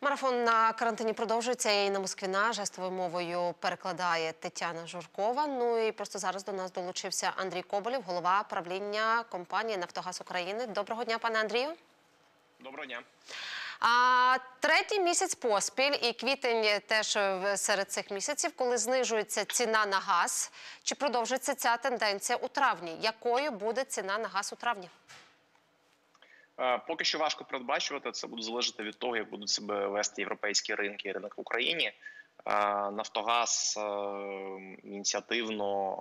Марафон на карантині продовжується. Я на Москвіна жестовою мовою перекладає Тетяна Журкова. Ну і просто зараз до нас долучився Андрій Коболєв, голова правління компанії Нафтогаз України. Доброго дня, пане Андрію. Доброго дня. А третій місяць поспіль і квітень теж серед цих місяців, коли знижується ціна на газ. Чи продовжиться ця тенденція у травні? Якою буде ціна на газ у травні? Е, Поки що важко передбачувати. Це буде залежати від того, як будуть себе вести європейські ринки і ринок в Україні. Е, Нафтогаз е, ініціативно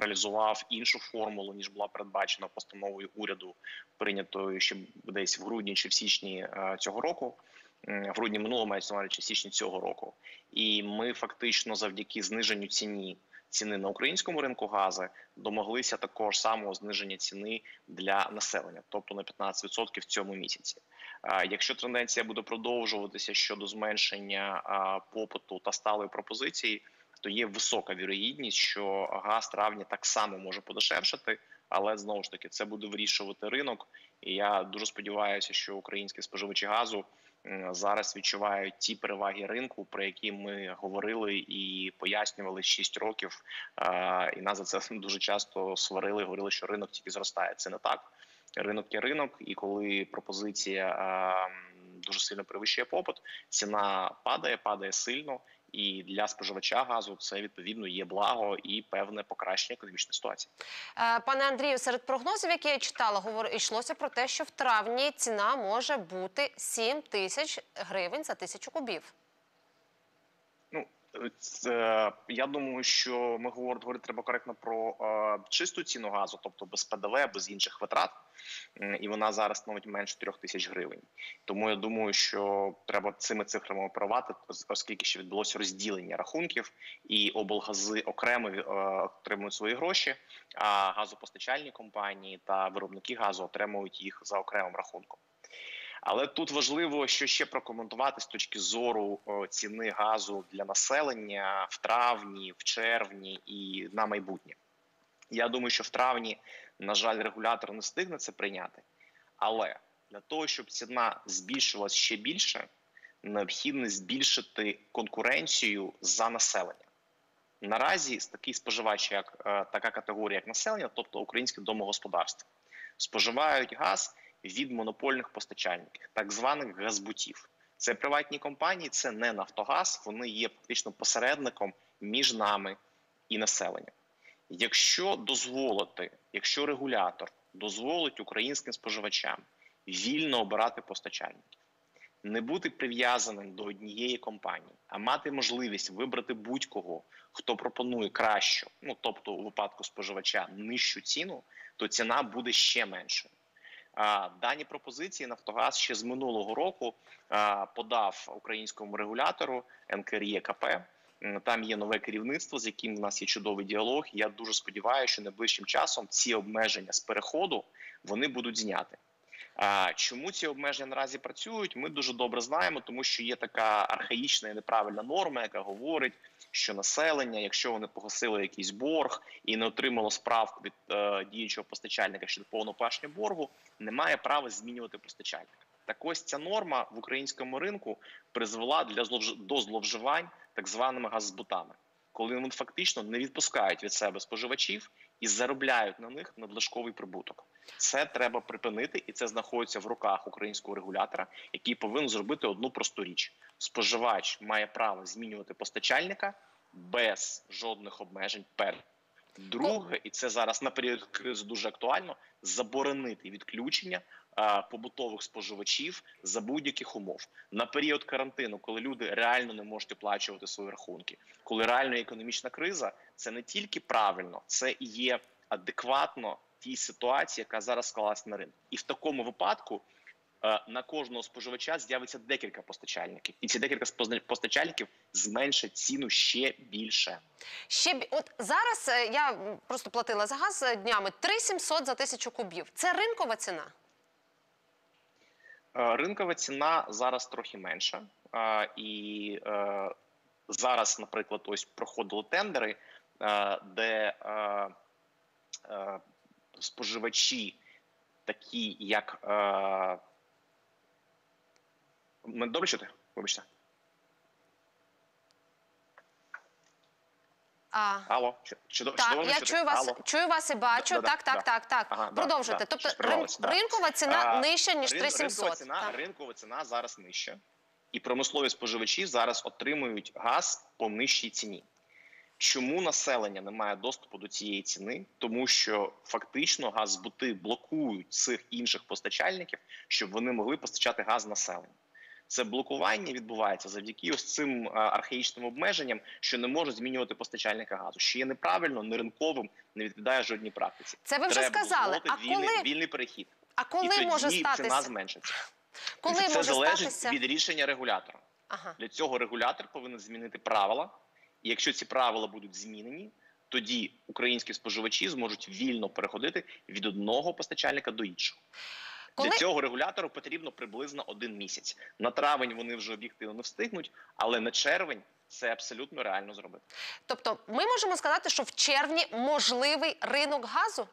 реалізував іншу формулу ніж була передбачена постановою уряду, прийнятою ще десь в грудні чи в січні цього року. В грудні минулого мається в січні цього року, і ми фактично завдяки зниженню ціні ціни на українському ринку газу домоглися такого ж самого зниження ціни для населення, тобто на 15% в цьому місяці. Якщо тенденція буде продовжуватися щодо зменшення попиту та сталої пропозиції, то є висока вірогідність, що газ травні так само може подешевшати, але знову ж таки це буде вирішувати ринок. І я дуже сподіваюся, що українські споживачі газу зараз відчувають ті переваги ринку, про які ми говорили і пояснювали 6 років. І нас за це дуже часто сварили, говорили, що ринок тільки зростає. Це не так. Ринок є ринок, і коли пропозиція дуже сильно перевищує попит, ціна падає, падає сильно. І для споживача газу це відповідно є благо і певне покращення економічної ситуації. Е, Пане Андрію, серед прогнозів, які я читала, говор... йшлося про те, що в травні ціна може бути 7 тисяч гривень за тисячу кубів. Це, я думаю, що ми говоримо говорити треба коректно про е, чисту ціну газу, тобто без ПДВ, без інших витрат, і вона зараз становить менше трьох тисяч гривень. Тому я думаю, що треба цими цифрами оперувати, ос- оскільки ще відбулося розділення рахунків, і облгази окремо е, отримують свої гроші, а газопостачальні компанії та виробники газу отримують їх за окремим рахунком. Але тут важливо, що ще прокоментувати з точки зору ціни газу для населення в травні, в червні і на майбутнє. Я думаю, що в травні, на жаль, регулятор не встигне це прийняти. Але для того, щоб ціна збільшилась ще більше, необхідно збільшити конкуренцію за населення. Наразі такий споживач, як е, така категорія, як населення, тобто українське домогосподарство, споживають газ від монопольних постачальників, так званих газбутів. Це приватні компанії, це не Нафтогаз. Вони є фактично посередником між нами і населенням. Якщо дозволити, якщо регулятор дозволить українським споживачам вільно обирати постачальників, не бути прив'язаним до однієї компанії, а мати можливість вибрати будь-кого, хто пропонує кращу, ну тобто у випадку споживача нижчу ціну, то ціна буде ще меншою. Дані пропозиції Нафтогаз ще з минулого року подав українському регулятору НКРЄКП. Там є нове керівництво, з яким в нас є чудовий діалог. Я дуже сподіваюся, що найближчим часом ці обмеження з переходу вони будуть зняти. Чому ці обмеження наразі працюють? Ми дуже добре знаємо, тому що є така архаїчна і неправильна норма, яка говорить, що населення, якщо вони погасили якийсь борг і не отримало справку від е, діючого постачальника щодо повного погашення боргу, не має права змінювати постачальника. Так ось ця норма в українському ринку призвела для до зловживань так званими газзбутами, коли вони фактично не відпускають від себе споживачів і заробляють на них надлишковий прибуток. Це треба припинити, і це знаходиться в руках українського регулятора, який повинен зробити одну просту річ: споживач має право змінювати постачальника без жодних обмежень. Перше. Друге, і це зараз на період кризи дуже актуально, заборонити відключення побутових споживачів за будь-яких умов на період карантину, коли люди реально не можуть оплачувати свої рахунки, коли реально економічна криза, це не тільки правильно, це і є адекватно тій ситуації, яка зараз склалась на ринку, і в такому випадку. е, На кожного споживача з'явиться декілька постачальників, і ці декілька постачальників зменшать ціну ще більше. Ще б- от зараз е, я просто платила за газ е, днями 3700 за тисячу кубів. Це ринкова ціна. Ринкова ціна зараз трохи менша, і зараз, наприклад, ось проходили тендери, де е, е, споживачі, такі як е, Мене добре чути? Вибачте. А, Алло, чи, чи, до- чи так, я чути? чую вас, Алло. чую вас і бачу. Да-да, так, так, да. так, так. Ага, да, Продовжуйте. да, тобто прервалося, да. ринкова ціна А, нижча ніж Рин- 3700. Ринкова ціна, так. ринкова ціна зараз нижча, і промислові споживачі зараз отримують газ по нижчій ціні. Чому населення не має доступу до цієї ціни? Тому що фактично газбути блокують цих інших постачальників, щоб вони могли постачати газ населенню. Це блокування відбувається завдяки ось цим а, архаїчним обмеженням, що не можуть змінювати постачальника газу, що є неправильно, неринковим, не відповідає жодній практиці. Це ви вже Треба сказали. А вільний, коли, вільний перехід. а коли і тоді може ціна зменшиться. Коли це може залежить статися? від рішення регулятора. Ага. Для цього регулятор повинен змінити правила. І якщо ці правила будуть змінені, тоді українські споживачі зможуть вільно переходити від одного постачальника до іншого. Коли Для цього регулятору потрібно приблизно один місяць. На травень вони вже об'єктивно не встигнуть, але на червень це абсолютно реально зробити. Тобто, ми можемо сказати, що в червні можливий ринок газу.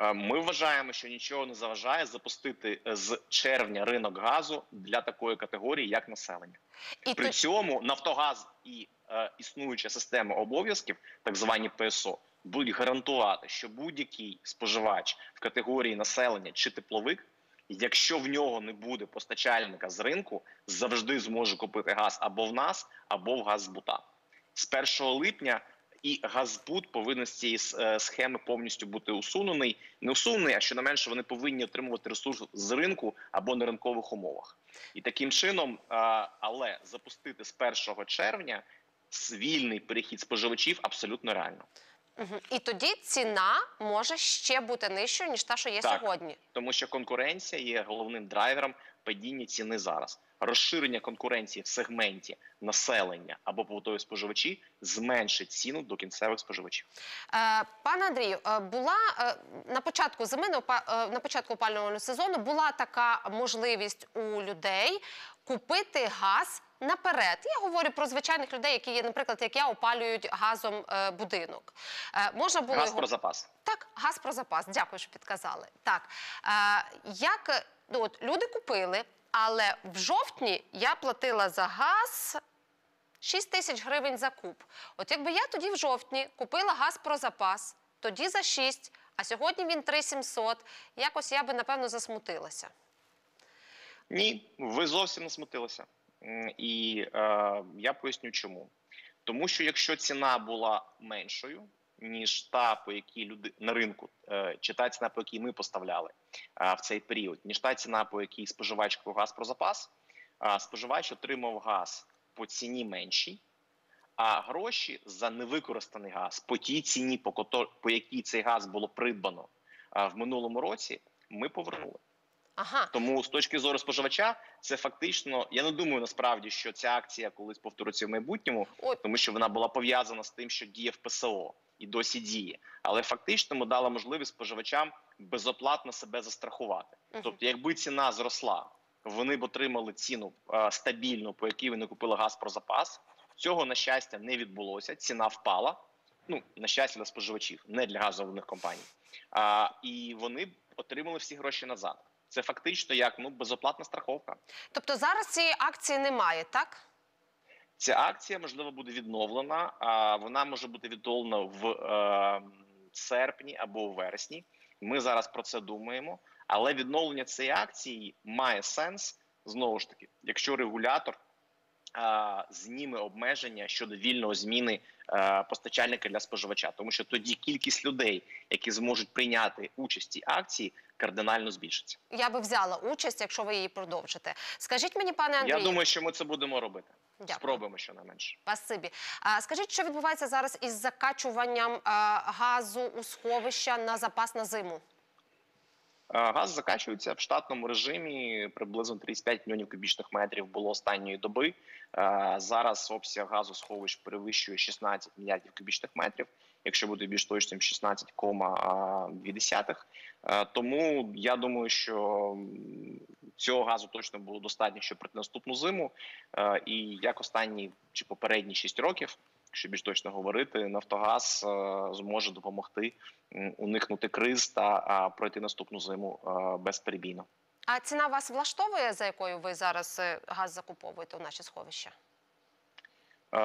Е, Ми вважаємо, що нічого не заважає запустити е, з червня ринок газу для такої категорії, як населення. І При то- цьому Нафтогаз і е, існуюча система обов'язків, так звані ПСО, будуть гарантувати, що будь-який споживач в категорії населення чи тепловик, якщо в нього не буде постачальника з ринку, завжди зможе купити газ або в нас, або в Газбута. З 1 липня і Газбут повинен з цієї е, схеми повністю бути усунений. Не усунений, а щонайменше вони повинні отримувати ресурс з ринку або на ринкових умовах. І таким чином, е, але запустити з 1 червня свільний перехід споживачів абсолютно реально. І тоді ціна може ще бути нижчою, ніж та, що є Так. сьогодні. тому що конкуренція є головним драйвером падіння ціни зараз. Розширення конкуренції в сегменті населення або побутові споживачі зменшить ціну до кінцевих споживачів. Е, Пане Андрію, е, була е, на початку зими, на початку опалювального сезону була така можливість у людей купити газ наперед. Я говорю про звичайних людей, які є, наприклад, як я опалюють газом е, будинок. Е, Можна було Газ його про запас. Так, газ про запас. Дякую, що підказали. Так е, як ну, от люди купили, але в жовтні я платила за газ 6 тисяч гривень за куб. От якби я тоді в жовтні купила газ про запас, тоді за 6, а сьогодні він 3700, якось я би напевно засмутилася. Ні, ви зовсім не смутилися. І е, я поясню чому. Тому що якщо ціна була меншою, ніж та, по якій люди на ринку, е, чи та ціна, по якій ми поставляли е, в цей період, ніж та ціна, по якій споживач купив газ про запас, е, споживач отримав газ по ціні меншій, а гроші за невикористаний газ по тій ціні, по, по якій цей газ було придбано е, в минулому році, ми повернули. Ага, Тому з точки зору споживача, це фактично. Я не думаю насправді, що ця акція колись повториться в майбутньому, Ой. тому що вона була пов'язана з тим, що діє в ПСО і досі діє. Але фактично ми дали можливість споживачам безоплатно себе застрахувати. Мгм. Тобто, якби ціна зросла, вони б отримали ціну е, стабільну, по якій вони купили газ про запас. Цього на щастя не відбулося. Ціна впала. Ну на щастя, для споживачів, не для газових компаній. А, і вони отримали всі гроші назад. Це фактично як ну безоплатна страховка. тобто зараз цієї акції немає, так? Ця акція можливо буде відновлена. А вона може бути відновлена в е, серпні або у вересні. Ми зараз про це думаємо. Але відновлення цієї акції має сенс знову ж таки, якщо регулятор зніме обмеження щодо вільного зміни е, постачальника для споживача, тому що тоді кількість людей, які зможуть прийняти участь в цій акції, кардинально збільшиться. Я би взяла участь, якщо ви її продовжите. Скажіть мені, пане Андрію, Я думаю, що ми це будемо робити. Дякую. Спробуємо щонайменше. Спасибі. А скажіть, що відбувається зараз із закачуванням а, газу у сховища на запас на зиму? Е, Газ закачується в штатному режимі. Приблизно 35 мільйонів кубічних метрів було останньої доби. Е, Зараз обсяг газу сховищ перевищує 16 мільярдів кубічних метрів. Якщо бути більш точним, 16,2. Е, Тому я думаю, що цього газу точно було достатньо, щоб пройти наступну зиму. І як останні чи попередні 6 років, якщо більш точно говорити, Нафтогаз е, зможе допомогти уникнути криз та пройти наступну зиму е, безперебійно. А ціна вас влаштовує, за якою ви зараз е, газ закуповуєте у наші сховища?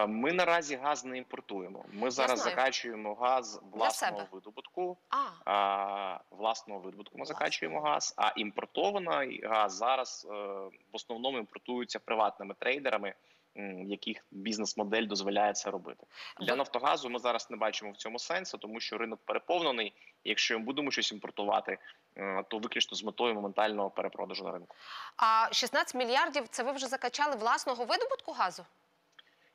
Ми наразі газ не імпортуємо. Ми зараз закачуємо газ власного видобутку. А, А, власного видобутку ми закачуємо газ. А імпортований газ зараз в основному імпортується приватними трейдерами, яких бізнес-модель дозволяє це робити. Для Нафтогазу ми зараз не бачимо в цьому сенсу, тому що ринок переповнений. Якщо ми будемо щось імпортувати, е, то виключно з метою моментального перепродажу на ринку. а 16 мільярдів це ви вже закачали власного видобутку газу?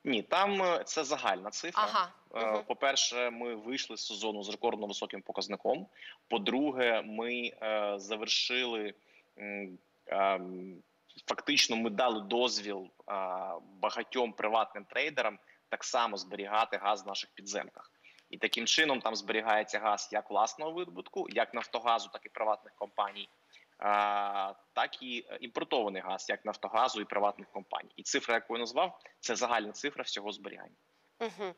Ні, там е, це загальна цифра. Ага. Е, Угу. По-перше, ми вийшли з сезону з рекордно високим показником. По-друге, ми е, завершили ем, фактично, ми дали дозвіл багатьом приватним трейдерам так само зберігати газ в наших підземках. І таким чином там зберігається газ як власного видобутку, як Нафтогазу, так і приватних компаній, а, так і е, імпортований газ, як Нафтогазу і приватних компаній. І цифра, яку я назвав, це загальна цифра всього зберігання. Угу.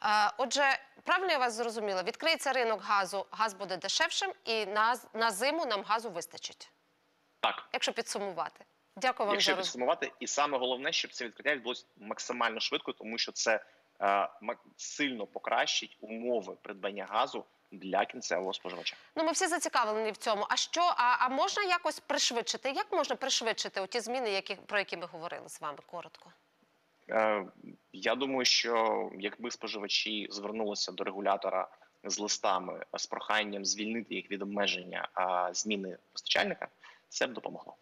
А, отже, правильно я вас зрозуміла, відкриється ринок газу, газ буде дешевшим, і на, на зиму нам газу вистачить, Так. якщо підсумувати. Дякую вам Якщо за підсумувати, і саме головне, щоб це відкриття відбулося максимально швидко, тому що це е, сильно покращить умови придбання газу для кінцевого споживача. Ну, ми всі зацікавлені в цьому. А що? А, а можна якось пришвидшити? Як можна пришвидшити ті зміни, які, про які ми говорили з вами коротко? Е, я думаю, що якби споживачі звернулися до регулятора з листами з проханням звільнити їх від обмеження а, зміни постачальника, це б допомогло.